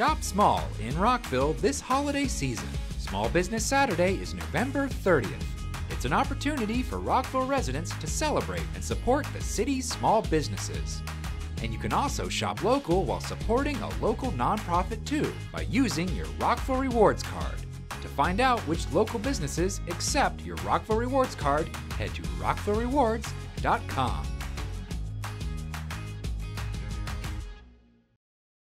Shop small in Rockville this holiday season. Small Business Saturday is November 30th. It's an opportunity for Rockville residents to celebrate and support the city's small businesses. And you can also shop local while supporting a local nonprofit too by using your Rockville Rewards card. To find out which local businesses accept your Rockville Rewards card, head to rockvillerewards.com.